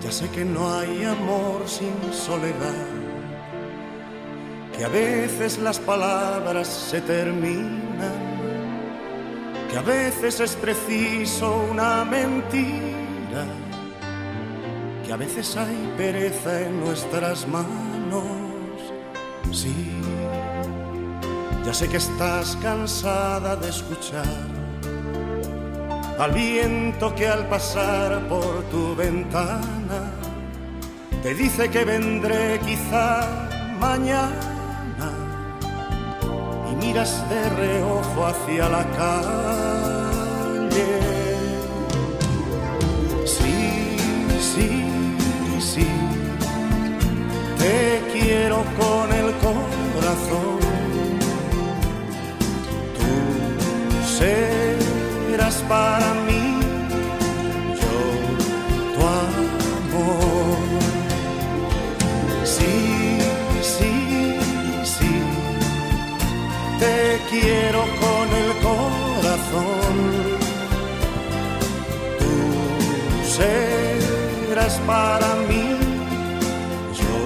Ya sé que no hay amor sin soledad, que a veces las palabras se terminan, que a veces es preciso una mentira, que a veces hay pereza en nuestras manos. Sí, ya sé que estás cansada de escuchar al viento que al pasar por tu ventana te dice que vendré quizá mañana y miras de reojo hacia la calle. Para mí, yo tu amor. Sí, sí, sí, te quiero con el corazón. Tú serás para mí, yo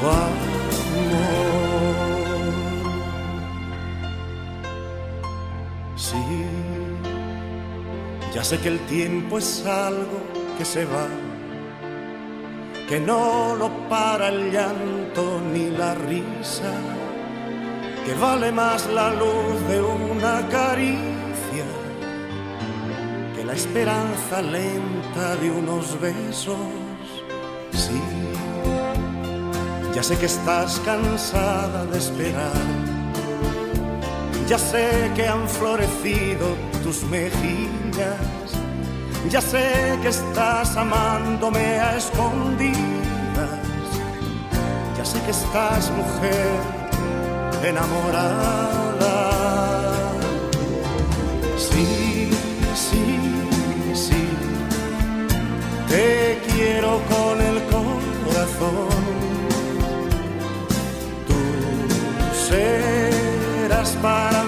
tu amor. Sí, ya sé que el tiempo es algo que se va, que no lo para el llanto ni la risa, que vale más la luz de una caricia que la esperanza lenta de unos besos. Sí, ya sé que estás cansada de esperar. Ya sé que han florecido tus mejillas, ya sé que estás amándome a escondidas, ya sé que estás mujer enamorada. Sí, sí, sí, te quiero con el corazón. Tú serás para